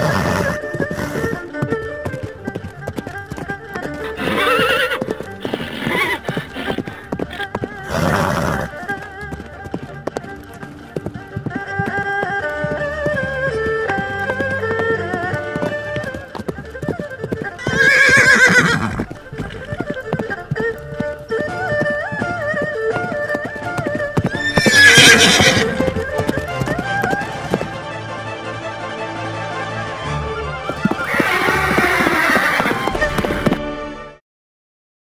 Ugh.